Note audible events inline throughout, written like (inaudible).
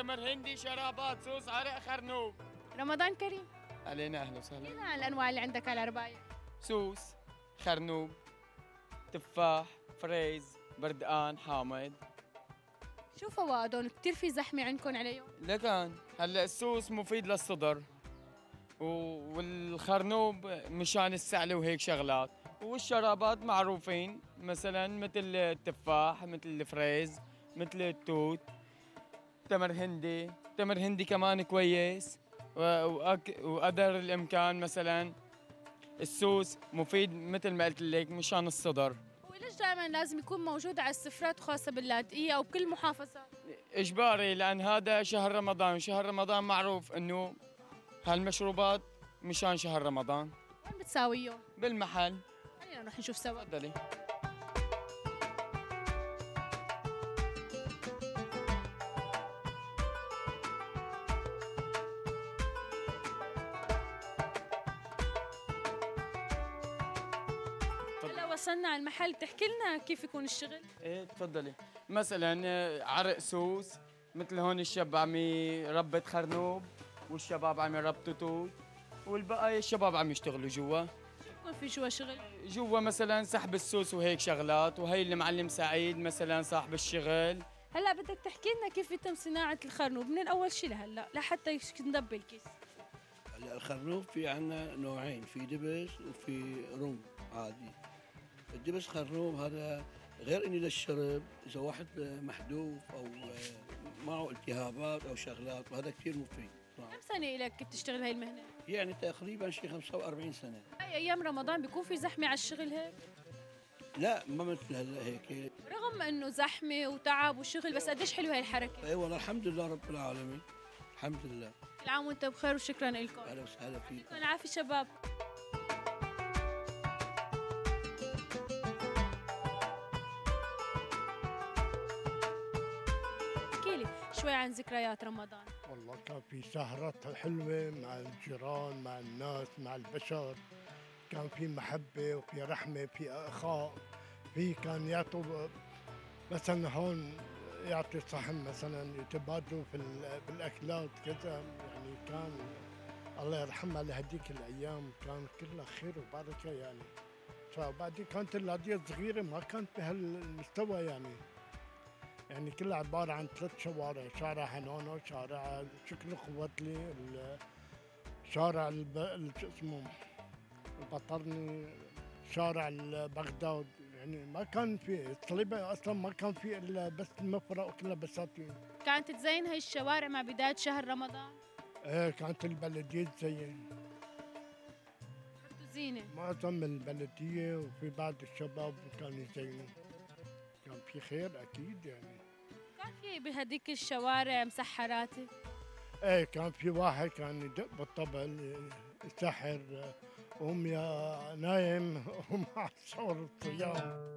تمر هندي شرابات صوص عرق خرنوب رمضان كريم. علينا أهلا وسهلا. عن الأنواع اللي عندك على العربايه سوس خرنوب تفاح فريز بردقان حامض. شو فوائدهم كثير في زحمة عندكم عليهم لكن هلأ السوس مفيد للصدر. والخرنوب مشان السعلة وهيك شغلات. والشرابات معروفين مثلا مثل التفاح مثل الفريز مثل التوت. تمر هندي تمر هندي كمان كويس وقدر الإمكان مثلا السوس مفيد مثل ما قلت لك مشان الصدر. وليش دائما لازم يكون موجود على السفرات خاصة باللاذقية أو بكل المحافظات إجباري لأن هذا شهر رمضان شهر رمضان معروف إنه هالمشروبات مشان شهر رمضان. وين بتساويهم؟ بالمحل. خلينا نروح نشوف سوا. تفضلي. على المحل. بتحكي لنا كيف يكون الشغل؟ إيه تفضلي. مثلا آه، عرق سوس مثل هون الشاب عم يربط خرنوب والشباب عم يربطوا توت والبقايا الشباب عم يشتغلوا جوا. يكون في جوا شغل؟ جوا مثلا سحب السوس وهيك شغلات وهي المعلم سعيد مثلا صاحب الشغل. هلأ بدك تحكي لنا كيف يتم صناعة الخرنوب؟ من اول شيء لهلأ لحتى يش- ندبي الكيس. هلأ الخروف في عنا نوعين في دبس وفي رم عادي. الدبس خروب هذا غير اني للشرب إذا واحد محذوف أو معه التهابات أو شغلات وهذا كثير مفيد. كم سنة لك بتشتغل هاي المهنة؟ يعني تقريبا شي 45 سنة. هاي أيام رمضان بيكون في زحمة على الشغل هيك؟ لا ما مثل هلا هيك. رغم إنه زحمة وتعب وشغل بس قديش حلوة هاي الحركة؟ اي والله الحمد لله رب العالمين. الحمد لله. كل عام وأنت بخير وشكرا لكم. أهلا وسهلا فيك يعطيكم العافية شباب. شوي عن ذكريات رمضان. والله كان في سهرات حلوة مع الجيران مع الناس مع البشر. كان في محبة وفي رحمة في أخاء. في كان يعطوا مثلا هون يعطي صحن مثلا يتبادلوا في ال- بالأكلات كذا. يعني كان الله يرحمها لهديك الأيام كان كلها خير وبركة يعني. فبعدين كانت الهدية صغيرة ما كانت بهالمستوى يعني. يعني كلها عبارة عن ثلاث شوارع شارع هنونو شارع شكل قوتلي شارع الب... ال- شو اسمه البطرني شارع بغداد يعني ما كان في صليبة أصلا ما كان في إلا بس المفرق وكلها بساتين. كانت تزين هاي الشوارع مع بداية شهر رمضان؟ إيه كانت البلدية تزين. حطوا زينه معظم البلدية وفي بعض الشباب كانوا يزينوا. في خير أكيد يعني. كان في بهديك الشوارع مسحرات إيه كان في واحد كان يدق بالطبل يسحر قوم يا نايم (laughs) قوم على شهر الصيام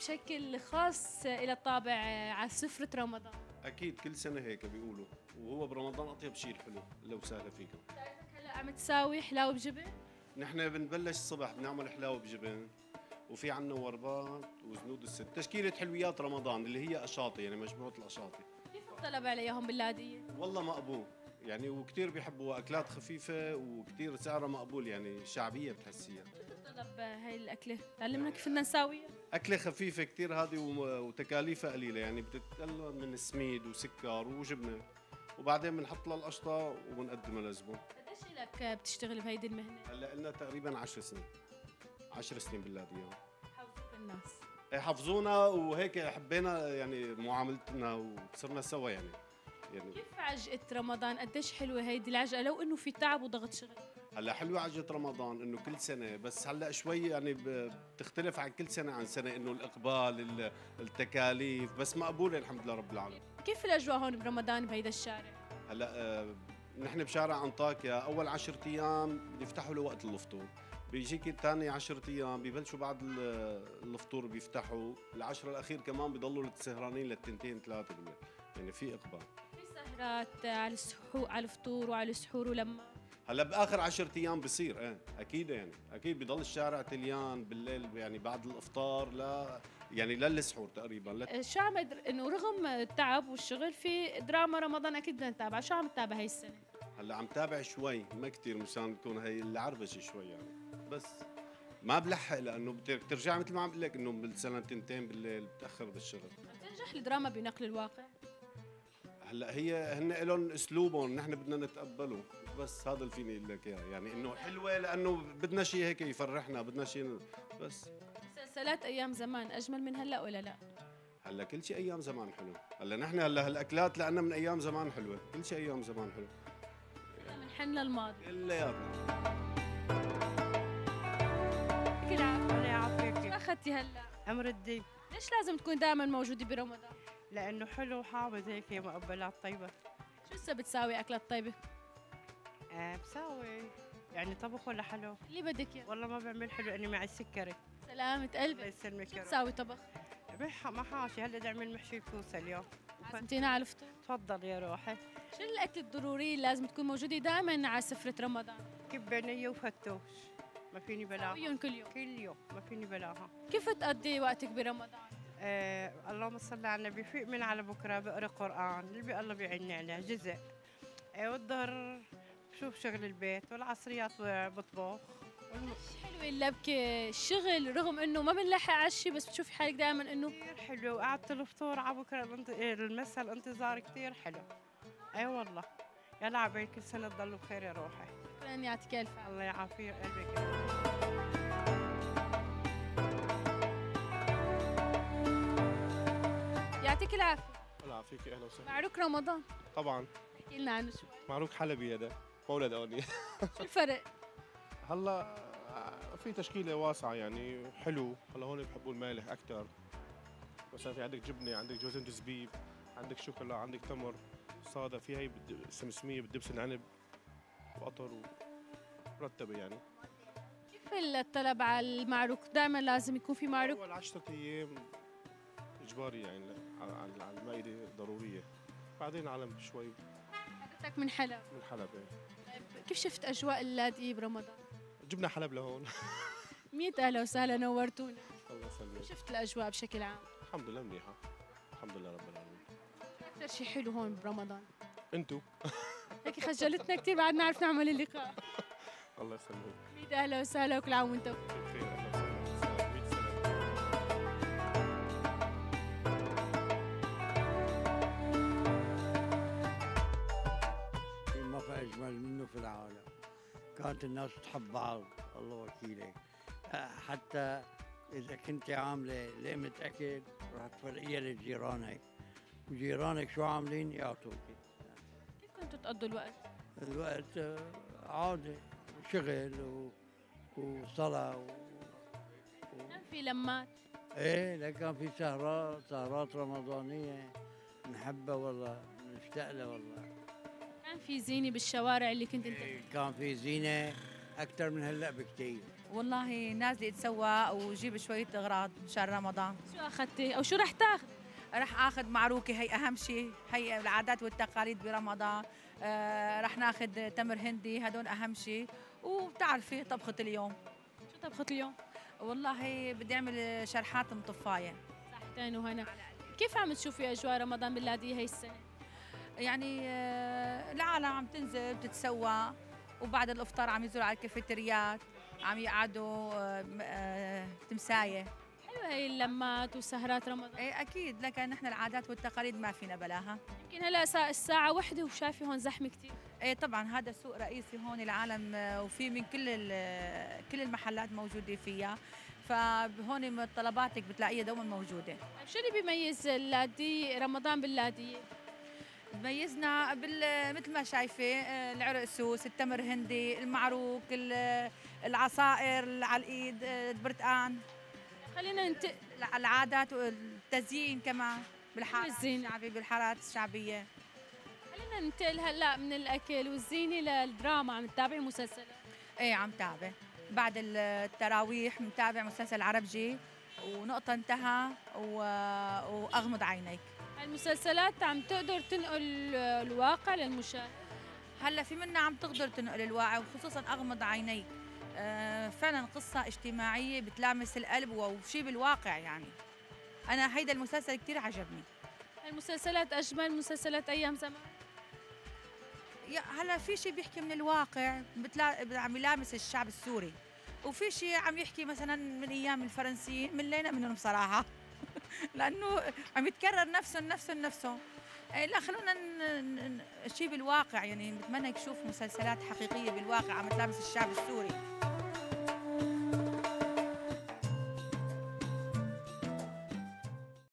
بشكل خاص إلى طابع على سفرة رمضان. أكيد كل سنة هيك بيقولوا وهو برمضان أطيب شيء الحلو لو وسهلا فيكم. هلا عم تساوي حلاوة بجبن؟ نحن بنبلش الصبح بنعمل حلاوة بجبن وفي عنا وربات وزنود الست. تشكيلة حلويات رمضان اللي هي أشاطي يعني مجموعة الأشاطي. كيف الطلب عليهم باللاذقية؟ والله مقبول يعني وكثير بيحبوا أكلات خفيفة وكثير سعرها مقبول يعني شعبيه بتحسيها طلب هاي الأكلة. تعلمنا كيف بدنا نساويها. أكلة خفيفة كتير هذه وتكاليفها قليلة يعني بتتكلم من سميد وسكر وجبنة وبعدين بنحط لها القشطة وبنقدمها للزبون قديش لك بتشتغل بهيدي المهنة؟ هلأ لنا تقريبا 10 سنين. 10 سنين باللاذقية حوزك الناس. إيه، حفظونا وهيك حبينا يعني معاملتنا وصرنا سوا يعني يعني. كيف عجقة رمضان؟ قديش حلوة هيدي العجقة؟ لو إنه في تعب وضغط شغل. هلا حلوة عجة رمضان إنه كل سنة بس هلا شوي يعني بتختلف عن كل سنة عن سنة إنه الإقبال ال- التكاليف بس مقبولة الحمد لله رب العالمين. كيف الأجواء هون برمضان بهيدا الشارع؟ هلا آه، نحن بشارع أنطاكيا أول عشرة أيام بيفتحوا لوقت الفطور بيجيك ثاني 10 أيام ببلشوا بعد ال- الفطور بيفتحوا العشرة الأخير كمان بيضلوا سهرانين للتنتين ثلاثة بالليل. يعني في إقبال. في سهرات على السحور على الفطور وعلى السحور ولما هلا بآخر 10 أيام بصير إيه أكيد يعني أكيد بضل الشارع تليان بالليل يعني بعد الإفطار لا يعني للسحور تقريبا لا شو عم. إنه رغم التعب والشغل في دراما رمضان أكيد بدنا نتابعها شو عم تتابع هاي السنة هلا عم تابع شوي ما كتير مشان تكون هي العربشة شوي يعني بس ما بلحق لأنه بت- بترجع مثل ما عم بقول لك إنه بالسنة تنتين بالليل بتأخر بالشغل تنجح الدراما بنقل الواقع هلا هي هن لهم اسلوبهم نحن بدنا نتقبله. بس هذا اللي فيني أقول لك إياه. يعني إنه حلوة لأنه بدنا شيء هيك يفرحنا بدنا شيء بس. مسلسلات أيام زمان أجمل من هلا ولا لا؟ هلا كل شيء أيام زمان حلو. هلا نحن هلا هالأكلات لأنها من أيام زمان حلوة. كل شيء أيام زمان حلو. بنحن للماضي. كلياتنا كل عام الله يعافيك اخذتي هلا. عمر الدين. ليش لازم تكون دائما موجودة برمضان؟ لأنه حلو وحامض هيك مقبلات طيبة. شو هسه بتساوي أكلات طيبة؟ آه بساوي يعني طبخ ولا حلو؟ اللي بدك اياه والله ما بعمل حلو إني معي سكري. سلامة الله قلبك يسلمك شو بتساوي طبخ؟ بح- محاشي هلأ بدي اعمل محشي الكوسة اليوم. عزمتينا على الفطور. تفضل يا روحي. شو الأكل الضروري اللي لازم تكون موجودة دائما على سفرة رمضان؟ كبه نيه وفتوش. ما فيني بلاها. كل يوم. كل يوم. ما فيني بلاها. كيف تقضي وقتك برمضان؟ آه اللهم صل على النبي فيق من على بكرة بقرأ قرآن اللي بي الله بيعيني عليه جزء. آه والظهر بشوف شغل البيت والعصريات بطبخ. والم- حلوة اللبكة الشغل رغم إنه ما بنلحق على الشيء بس بتشوفي حالك دائما إنه كثير حلو. قعدت الفطور على بكرة المساء الانتظار كثير حلو. أي والله. يلا عبالي كل سنة تضلوا بخير يا روحي. شكرا يعطيك ألف. الله يعافي قلبك يعطيك العافية. الله فيك أهلا وسهلا. معروك رمضان. طبعا. احكي لنا عنه شوي. معروك حلبي هذا مولد اوني شو الفرق؟ (laughs) هلا في تشكيلة واسعة يعني حلو. هلا هون بحبوا المالح أكثر مثلا في عندك جبنة عندك جوز زبيب عندك شوكولا عندك تمر صادة في هي سمسمية بالدبس العنب وقطر ومرتبه يعني. كيف الطلب على المعروك؟ دائما لازم يكون في معروك؟ أول 10 أيام إجباري يعني. على المائده ضرورية. بعدين علم شوي. حضرتك من حلب. من حلب إيه. طيب كيف شفت أجواء اللاذقية برمضان؟ جبنا حلب لهون. مية أهلا وسهلا نورتونا. الله يسلمك. شفت الأجواء بشكل عام؟ الحمد لله منيحة. الحمد لله رب العالمين. أكثر شيء حلو هون برمضان؟ أنتو. هيك خجلتنا كثير بعد نعرف نعمل اللقاء. (laughs) الله يسلمك. مية أهلا وسهلا وكل عام وأنتم. كانت الناس تحب بعض الله وكيلك حتى إذا كنت عاملة لقمة أكل راح تفرقيها لجيرانك. وجيرانك شو عاملين؟ يعطوك كيف كنتوا تقضوا الوقت؟ الوقت أه، عادي شغل و... وصلاة و... كان في لمات؟ إيه لا كان في سهرات سهرات رمضانية. نحبها والله نشتاق لها والله. في زينة بالشوارع اللي كنت أنت؟ إيه، كان في زينة أكثر من هلأ بكتير. والله نازلة اتسوق وجيب شوية أغراض شهر رمضان. شو أخذتي؟ أو شو رح تاخذ؟ رح آخذ معروكة هي أهم شيء. هي العادات والتقاليد برمضان. آه رح ناخذ تمر هندي هدول أهم شيء. وبتعرفي طبخة اليوم. شو طبخة اليوم؟ والله بدي أعمل شرحات مطفايه صحتين وهنا. كيف عم تشوفي أجواء رمضان باللاذقية هي السنة؟ يعني آه العالم عم تنزل بتتسوق وبعد الأفطار عم ينزلوا على الكافيتريات عم يقعدوا آه آه تمساية. حلوة هي اللمات وسهرات رمضان. إيه أكيد لكن نحن العادات والتقاليد ما فينا بلاها. يمكن هلا سا- الساعة واحدة وشايفة هون زحمة كثير إيه طبعا هذا سوق رئيسي هون العالم وفي من كل كل المحلات موجودة فيها. فهون طلباتك بتلاقيها دوما موجودة. طيب شو اللي بيميز اللاذقية رمضان باللاذقية؟ ميزنا بال مثل ما شايفة آه، العرق سوس التمر هندي المعروك ال- العصائر على الايد آه، البرتقان. خلينا ننتقل الع- العادات والتزيين كمان بالحارات. الشعبيه بالحارات الشعبية. خلينا ننتقل هلأ من الأكل والزينة للدراما عم تتابعي مسلسلات إيه عم تابع. بعد التراويح بنتابع مسلسل عربجي ونقطة انتهى و... وأغمض عينيك. المسلسلات عم تقدر تنقل الواقع للمشاهد. هلا في منا عم تقدر تنقل الواقع وخصوصا أغمض عينيك آه، فعلا قصة اجتماعية بتلامس القلب وشي بالواقع يعني. أنا هيدا المسلسل كتير عجبني. المسلسلات أجمل مسلسلات أيام زمان. يا هلا في شيء بيحكي من الواقع بتلا... عم يلامس الشعب السوري. وفي شيء عم يحكي مثلا من أيام الفرنسيين ملينا منهم بصراحه لأنه عم يتكرر نفسه نفسه نفسه إيه، لا خلونا. شيء بالواقع يعني بتمنى يشوف مسلسلات حقيقية بالواقع عم تلامس الشعب السوري